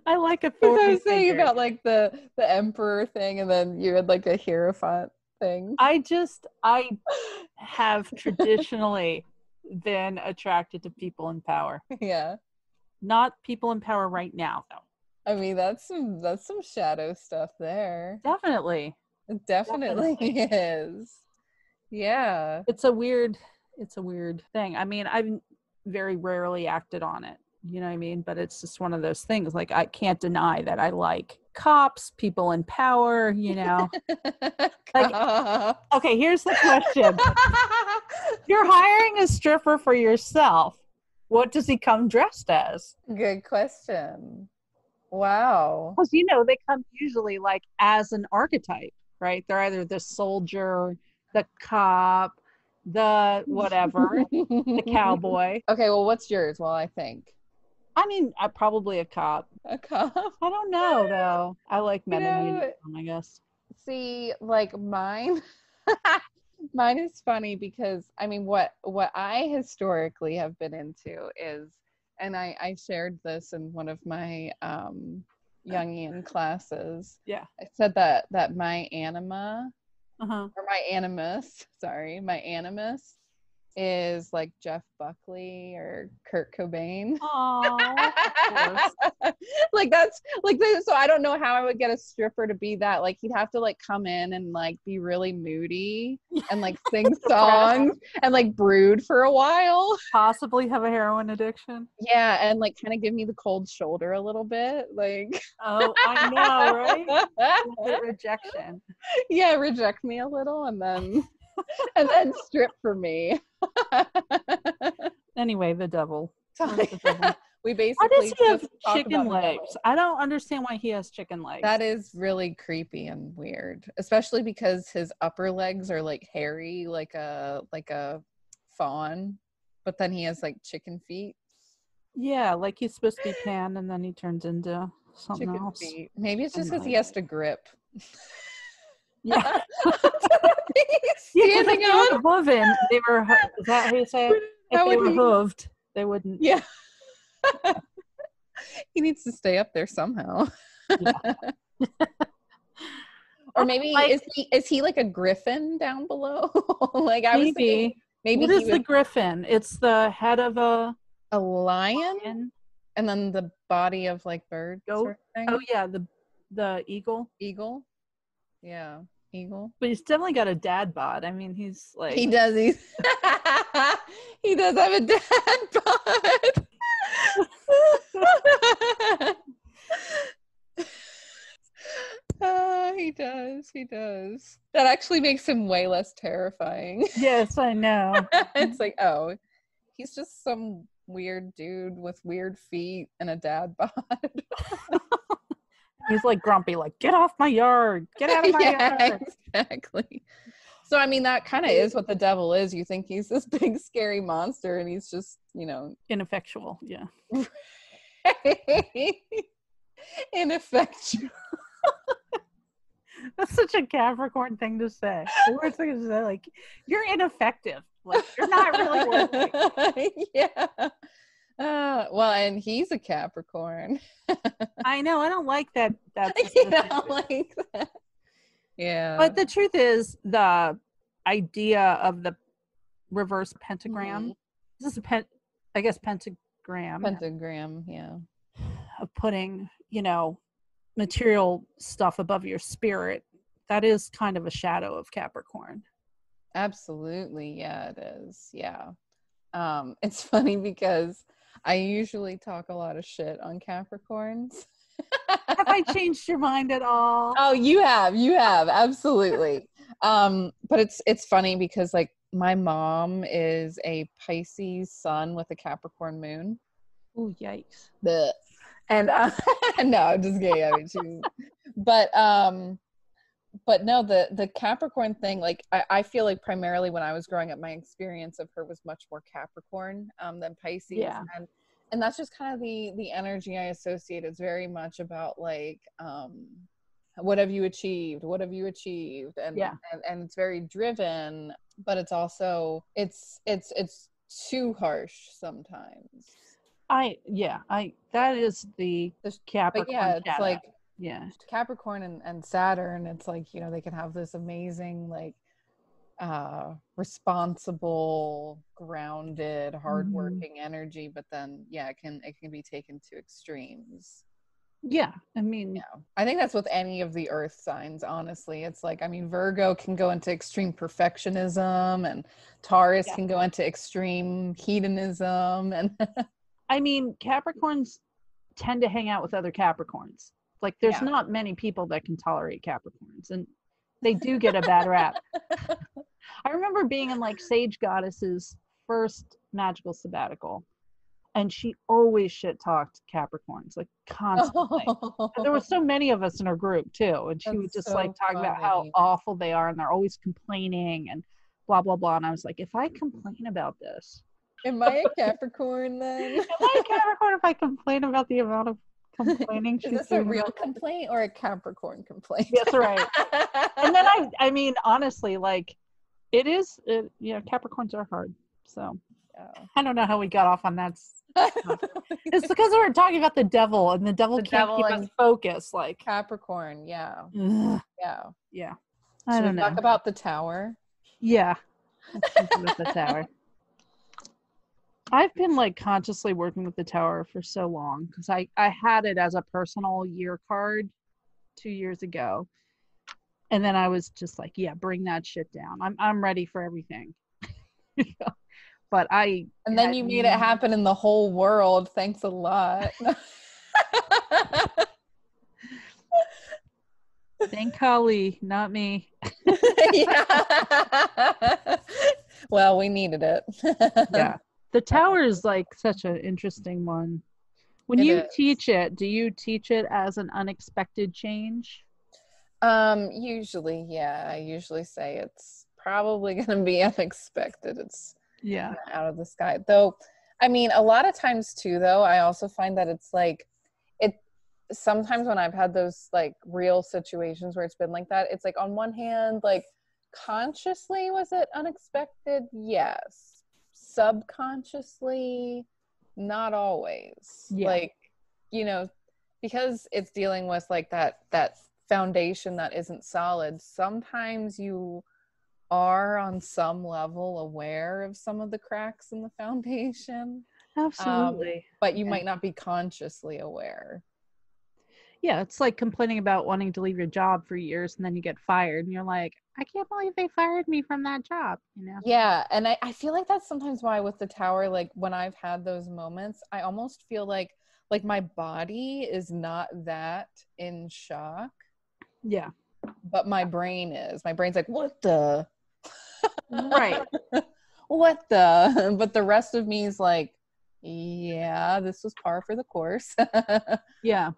Speaker 3: I like a
Speaker 2: Because I was saying
Speaker 3: figure.
Speaker 2: about like the the emperor thing, and then you had like a Hierophant thing.
Speaker 3: I just I have traditionally been attracted to people in power.
Speaker 2: yeah,
Speaker 3: Not people in power right now though.
Speaker 2: I mean that's some that's some shadow stuff there.
Speaker 3: Definitely.
Speaker 2: It definitely is. Yeah.
Speaker 3: it's a weird it's a weird thing. I mean i've very rarely acted on it you know what i mean? But it's just one of those things like i can't deny that i like cops people in power you know?
Speaker 2: Cop.
Speaker 3: okay here's the question. You're hiring a stripper for yourself. What does he come dressed as?
Speaker 2: Good question. Wow.
Speaker 3: because you know they come usually like as an archetype right? They're either the soldier the cop the whatever the cowboy
Speaker 2: Okay, well, what's yours? Well, I think
Speaker 3: i mean i probably a cop
Speaker 2: a cop.
Speaker 3: I don't know though. I like
Speaker 2: You
Speaker 3: men in
Speaker 2: know,
Speaker 3: uniform, I guess.
Speaker 2: See, like mine, mine is funny because I mean, what what I historically have been into is, and I I shared this in one of my um Jungian classes.
Speaker 3: Yeah.
Speaker 2: I said that that my anima
Speaker 3: Uh-huh.
Speaker 2: or my animus, sorry, my animus is like Jeff Buckley or Kurt Cobain. like that's like the- so I don't know how I would get a stripper to be that. Like he'd have to like come in and like be really moody and like sing songs and like brood for a while.
Speaker 3: Possibly have a heroin addiction.
Speaker 2: Yeah, and like kind of give me the cold shoulder a little bit. Like
Speaker 3: Oh, I know, right? Rejection.
Speaker 2: yeah, reject me a little and then and then strip for me.
Speaker 3: Anyway, the devil. What is the devil?
Speaker 2: we
Speaker 3: Why
Speaker 2: basically
Speaker 3: does he have chicken
Speaker 2: about the devil.
Speaker 3: legs? I don't understand why he has chicken legs.
Speaker 2: That is really creepy and weird, especially because his upper legs are like hairy, like a like a fawn, but then he has like chicken feet.
Speaker 3: yeah, like he's supposed to be pan and then he turns into something
Speaker 2: Chicken
Speaker 3: else.
Speaker 2: feet. Maybe it's just because he has to grip.
Speaker 3: Yeah. Yeah, if they were
Speaker 2: on.
Speaker 3: hooving, they were is that how you say it? If they
Speaker 2: would
Speaker 3: were hooved, they wouldn't
Speaker 2: Yeah. he needs to stay up there somehow. or maybe
Speaker 3: Like-
Speaker 2: is he is he like a griffin down below? like I was
Speaker 3: maybe.
Speaker 2: thinking maybe
Speaker 3: what
Speaker 2: he
Speaker 3: is the griffin? It's the head of a
Speaker 2: a lion
Speaker 3: lion.
Speaker 2: and then the body of like bird
Speaker 3: Goat?
Speaker 2: sort of.
Speaker 3: Oh yeah, the the eagle.
Speaker 2: Eagle. Yeah, eagle.
Speaker 3: But he's definitely got a dad bod. I mean, he's like
Speaker 2: He does. He's he does have a dad bod. Uh, he does. He does. That actually makes him way less terrifying.
Speaker 3: Yes, I know.
Speaker 2: it's like, oh, he's just some weird dude with weird feet and a dad bod.
Speaker 3: He's like grumpy, like get off my yard, get out of my
Speaker 2: yeah,
Speaker 3: yard.
Speaker 2: exactly. So I mean, that kind of is what the devil is. You think he's this big scary monster, and he's just, you know,
Speaker 3: Ineffectual. Yeah.
Speaker 2: ineffectual.
Speaker 3: That's such a Capricorn thing to say. The worst thing to say, like, you're ineffective. Like you're not really working.
Speaker 2: yeah. Uh, well, and he's a Capricorn.
Speaker 3: I know. I don't like that. That.
Speaker 2: you know, like that. Yeah.
Speaker 3: But the truth is, the idea of the reverse pentagram.
Speaker 2: Mhm.
Speaker 3: This is a pen. I guess pentagram
Speaker 2: pentagram, yeah.
Speaker 3: of putting, you know, material stuff above your spirit. That is kind of a shadow of Capricorn.
Speaker 2: Absolutely. Yeah, it is. Yeah. Um, it's funny because I usually talk a lot of shit on Capricorns.
Speaker 3: Have I changed your mind at all?
Speaker 2: Oh, you have. You have. Absolutely. um, but it's it's funny because like my mom is a Pisces sun with a Capricorn moon.
Speaker 3: Oh, yikes.
Speaker 2: Blech. And uh, no, I'm just kidding. I mean, she, but um, but no, the the Capricorn thing, like I, I feel like primarily when I was growing up, my experience of her was much more Capricorn um, than Pisces,
Speaker 3: Yeah.
Speaker 2: and and that's just kind of the the energy I associate. It's very much about like um, what have you achieved? What have you achieved? And
Speaker 3: Yeah.
Speaker 2: and, and it's very driven, but it's also it's it's it's too harsh sometimes.
Speaker 3: I yeah, I that is the
Speaker 2: This-
Speaker 3: Capricorn.
Speaker 2: But yeah, it's like
Speaker 3: yeah,
Speaker 2: Capricorn and, and Saturn, it's like, you know, they can have this amazing, like, uh responsible, grounded, hardworking energy, but then yeah, it can it can be taken to extremes.
Speaker 3: yeah. I mean,
Speaker 2: Yeah. I think that's with any of the earth signs, honestly. It's like, I mean, Virgo can go into extreme perfectionism and Taurus
Speaker 3: Yeah.
Speaker 2: can go into extreme hedonism and
Speaker 3: I mean, Capricorns tend to hang out with other Capricorns. Like, there's
Speaker 2: Yeah.
Speaker 3: not many people that can tolerate Capricorns, and they do get a bad rap. I remember being in like Sage Goddess's first magical sabbatical, and she always shit talked Capricorns, like constantly. And there were so many of us in her group too, and she would just
Speaker 2: so
Speaker 3: like talk about how awful they are, and they're always complaining and blah blah blah. And I was like, if I complain about this,
Speaker 2: Am I a Capricorn then?
Speaker 3: am I a Capricorn if I complain about the amount of complaining
Speaker 2: Is
Speaker 3: she's
Speaker 2: this a real complaint or a Capricorn complaint?
Speaker 3: That's right. and then I, I mean, honestly, like, it is, it, you know, Capricorns are hard. So oh. I don't know how we got off on that. It's because we were talking about the devil, and the devil
Speaker 2: The
Speaker 3: can't
Speaker 2: devil
Speaker 3: keep us focused. Like,
Speaker 2: Capricorn, yeah,
Speaker 3: ugh,
Speaker 2: yeah.
Speaker 3: yeah, I don't know.
Speaker 2: talk about the tower?
Speaker 3: Yeah. Let's talk about the tower. I've been like consciously working with the tower for so long because I, I had it as a personal year card two years ago. And then I was just like, yeah, bring that shit down. I'm I'm ready for everything. but I
Speaker 2: And then
Speaker 3: had
Speaker 2: you made it happen in the whole world. Thanks a lot.
Speaker 3: Thank Kali, not me.
Speaker 2: yeah. well, we needed it.
Speaker 3: Yeah. The tower is like such an interesting one. When
Speaker 2: It
Speaker 3: you
Speaker 2: is.
Speaker 3: teach it, do you teach it as an unexpected change?
Speaker 2: Um, usually, yeah. I usually say it's probably going to be unexpected. It's
Speaker 3: Yeah.
Speaker 2: out of the sky. Though, I mean, a lot of times too, though, I also find that it's like it sometimes when I've had those like real situations where it's been like that, it's like on one hand, like consciously was it unexpected? Yes. Subconsciously, not always.
Speaker 3: Yeah.
Speaker 2: Like, you know, because it's dealing with like that that foundation that isn't solid, sometimes you are on some level aware of some of the cracks in the foundation,
Speaker 3: Absolutely.
Speaker 2: Um, but you
Speaker 3: Yeah.
Speaker 2: might not be consciously aware.
Speaker 3: yeah, it's like complaining about wanting to leave your job for years and then you get fired and you're like, I can't believe they fired me from that job, you know?
Speaker 2: Yeah, and I, I feel like that's sometimes why with the tower, like when I've had those moments, I almost feel like like my body is not that in shock,
Speaker 3: Yeah.
Speaker 2: but my brain is. My brain's like, what the
Speaker 3: Right.
Speaker 2: what the but the rest of me is like, yeah, this was par for the course.
Speaker 3: Yeah.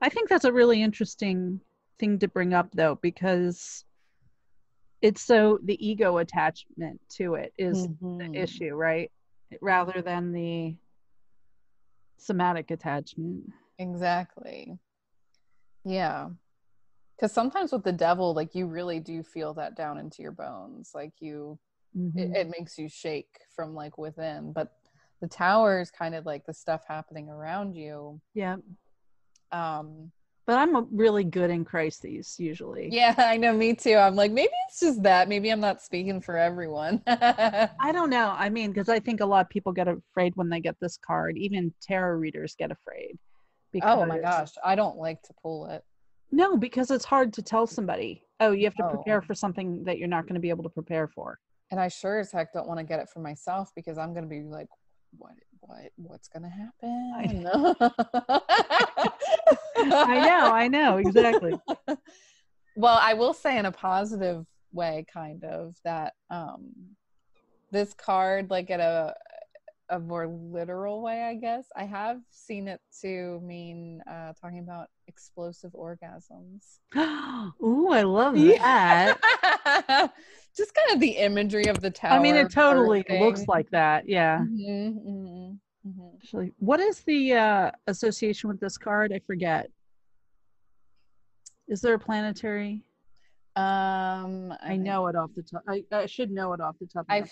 Speaker 3: I think that's a really interesting thing to bring up though, because it's so the ego attachment to it is
Speaker 2: Mhm.
Speaker 3: the issue, right? Rather than the somatic attachment.
Speaker 2: Exactly. Yeah. Because sometimes with the devil, like you really do feel that down into your bones. Like you, it,
Speaker 3: Mhm.
Speaker 2: it makes you shake from like within. But the tower is kind of like the stuff happening around you.
Speaker 3: Yeah.
Speaker 2: Um,
Speaker 3: But I'm really good in crises usually.
Speaker 2: yeah, I know, me too. I'm like, maybe it's just that. Maybe I'm not speaking for everyone.
Speaker 3: I don't know. I mean, because I think a lot of people get afraid when they get this card. Even tarot readers get afraid.
Speaker 2: oh my gosh, I don't like to pull it.
Speaker 3: No, because it's hard to tell somebody. oh, you have to
Speaker 2: Oh.
Speaker 3: prepare for something that you're not going to be able to prepare for.
Speaker 2: And I sure as heck don't want to get it for myself because I'm gonna be like, what, what, what's gonna happen?
Speaker 3: I know, I know, I know exactly.
Speaker 2: well, I will say in a positive way, kind of that um, this card, like at a a more literal way, I guess. I have seen it to mean uh, talking about explosive orgasms.
Speaker 3: Ooh, I love that.
Speaker 2: Just kind of the imagery of the tower.
Speaker 3: I mean, it totally looks like that. Yeah.
Speaker 2: Mhm, mhm, mhm.
Speaker 3: Actually, what is the uh, association with this card? I forget. Is there a planetary?
Speaker 2: Um,
Speaker 3: I know it off the top. I, I should know it off the top. Of
Speaker 2: I.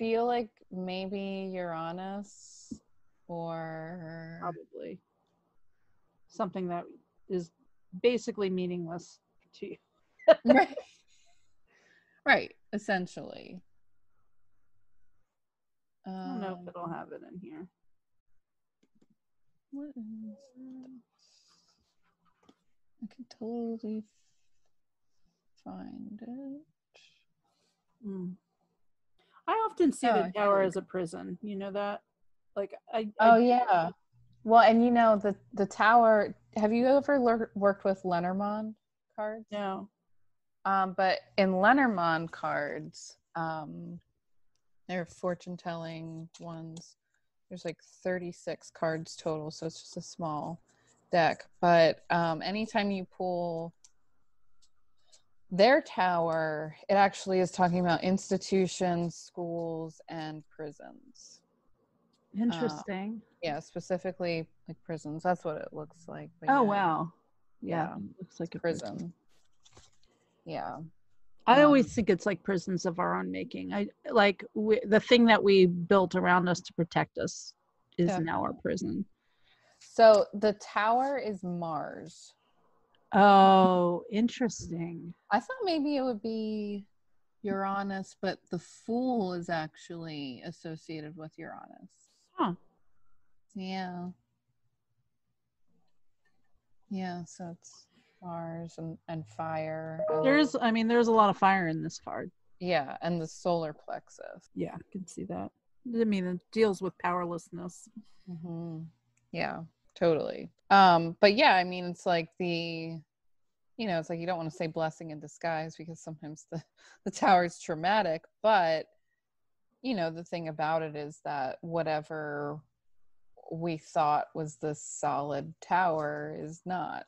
Speaker 2: feel like maybe Uranus or
Speaker 3: probably something that is basically meaningless to you.
Speaker 2: right. right, essentially.
Speaker 3: I don't know
Speaker 2: Um,
Speaker 3: if it'll have it in here.
Speaker 2: what is I can totally find it.
Speaker 3: Mm. I often see
Speaker 2: Oh,
Speaker 3: the tower
Speaker 2: we
Speaker 3: as a prison. You know that? Like I.
Speaker 2: Oh yeah. Well, and you know the the tower. Have you ever worked with Lenormand cards?
Speaker 3: No.
Speaker 2: Um, but in Lenormand cards, um, they're fortune telling ones. There's like 36 cards total, so it's just a small deck. But um, anytime you pull their tower, it actually is talking about institutions, schools, and prisons.
Speaker 3: Interesting.
Speaker 2: Yeah, specifically like prisons. That's what it looks like. but
Speaker 3: oh
Speaker 2: yeah,
Speaker 3: wow. Yeah.
Speaker 2: Yeah.
Speaker 3: Looks like a
Speaker 2: prison. Yeah.
Speaker 3: I
Speaker 2: Um,
Speaker 3: always think it's like prisons of our own making. I like we, the thing that we built around us to protect us is
Speaker 2: Yeah.
Speaker 3: now our prison.
Speaker 2: So the tower is Mars.
Speaker 3: Oh, interesting.
Speaker 2: I thought maybe it would be Uranus, but the Fool is actually associated with Uranus.
Speaker 3: Huh.
Speaker 2: Yeah. Yeah, so it's Mars and, and fire.
Speaker 3: There's, I mean, there's a lot of fire in this card.
Speaker 2: yeah, and the solar plexus.
Speaker 3: Yeah, I can see that. I mean, it deals with powerlessness.
Speaker 2: hmm Yeah, totally. Um, but yeah, I mean, it's like the, you know, it's like you don't want to say blessing in disguise because sometimes the the tower is traumatic. But you know, the thing about it is that whatever we thought was the solid tower is not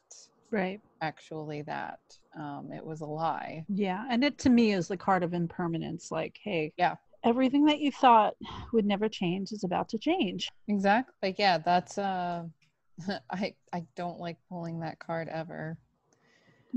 Speaker 3: Right.
Speaker 2: actually that. Um, it was a lie.
Speaker 3: Yeah, and it to me is the card of impermanence. Like, hey,
Speaker 2: Yeah.
Speaker 3: everything that you thought would never change is about to change.
Speaker 2: Exactly. Yeah, that's uh, I I don't like pulling that card ever.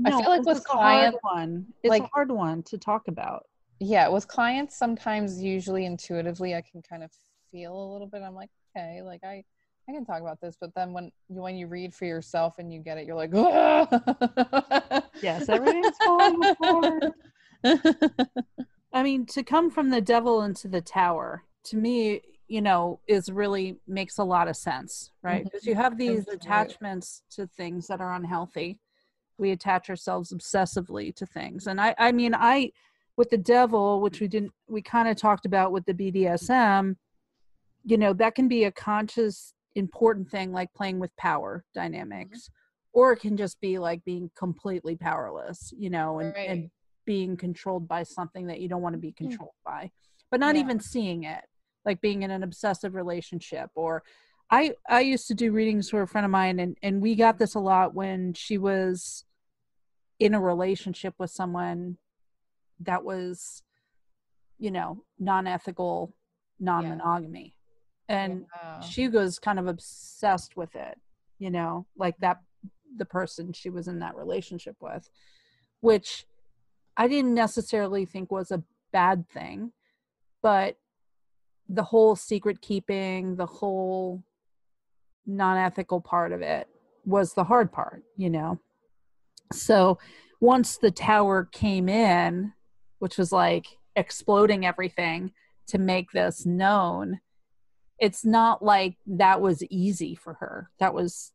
Speaker 2: I feel like with
Speaker 3: hard one. It's
Speaker 2: like-
Speaker 3: a hard one to talk about.
Speaker 2: yeah with clients sometimes usually intuitively i can kind of feel a little bit i'm like okay like i i can talk about this but then when you when you read for yourself and you get it you're like
Speaker 3: Yes, everything's falling apart. I mean, to come from the devil into the tower, to me, you know, is really makes a lot of sense, right?
Speaker 2: Mm-hmm.
Speaker 3: Because you have these attachments to things that are unhealthy. We attach ourselves obsessively to things. And I I mean, I with the devil, which we didn't we kind of talked about with the BDSM, you know, that can be a conscious important thing like playing with power dynamics. Mm-hmm. Or it can just be like being completely powerless, you know, and, and being controlled by something that you don't want to be hmm. controlled by but not
Speaker 2: Yeah.
Speaker 3: even seeing it like being in an obsessive relationship or i i used to do readings for a friend of mine and and we got this a lot when she was in a relationship with someone that was you know non-ethical non-monogamy and
Speaker 2: Yeah.
Speaker 3: she was kind of obsessed with it you know like that the person she was in that relationship with which i didn't necessarily think was a bad thing but the whole secret keeping the whole non-ethical part of it was the hard part you know? So once the tower came in which was like exploding everything to make this known it's not like that was easy for her. That was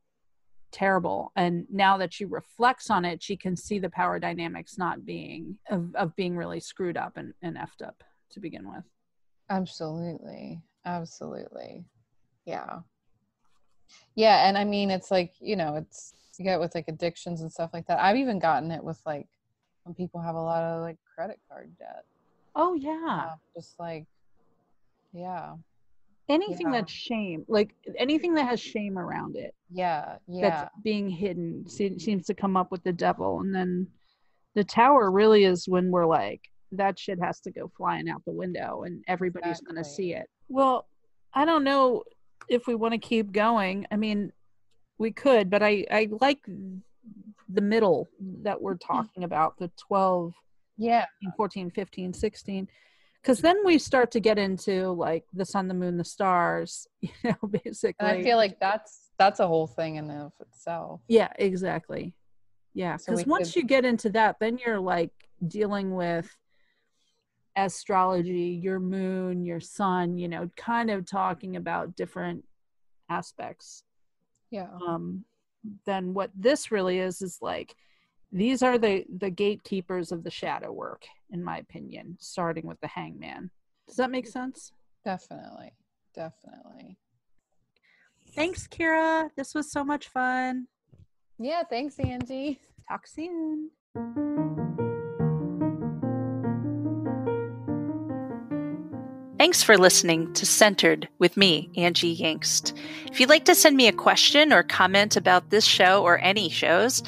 Speaker 3: terrible. And now that she reflects on it she can see the power dynamics not being of, of being really screwed up and, and effed up to begin with
Speaker 2: absolutely. Absolutely. Yeah. Yeah and i mean it's like you know it's you get with like addictions and stuff like that. I've even gotten it with like when people have a lot of like credit card debt.
Speaker 3: Oh yeah. Uh,
Speaker 2: just like yeah.
Speaker 3: Anything yeah. that's shame like anything that has shame around it
Speaker 2: yeah yeah.
Speaker 3: that's being hidden seems to come up with the devil and then the tower really is when we're like that shit has to go flying out the window and everybody's exactly. going to see it. Well i don't know if we want to keep going. I mean we could but i i like the middle that we're mm-hmm. talking about the 12
Speaker 2: yeah.
Speaker 3: 14 15 16 because then we start to get into like the sun the moon the stars you know basically
Speaker 2: and i feel like that's that's a whole thing in of itself.
Speaker 3: Yeah exactly. Yeah because so once could... you get into that then you're like dealing with astrology your moon your sun you know kind of talking about different aspects
Speaker 2: yeah.
Speaker 3: um then what this really is is like these are the the gatekeepers of the shadow work in my opinion starting with the hangman. Does that make sense?
Speaker 2: Definitely. Definitely.
Speaker 3: Thanks Kyra. This was so much fun.
Speaker 2: Yeah thanks angie.
Speaker 3: Talk soon
Speaker 1: Thanks for listening to Centered with me, Angie Yingst. If you'd like to send me a question or comment about this show or any shows,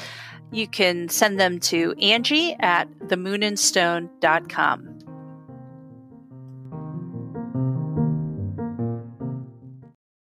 Speaker 1: you can send them to Angie at themoonandstone.com.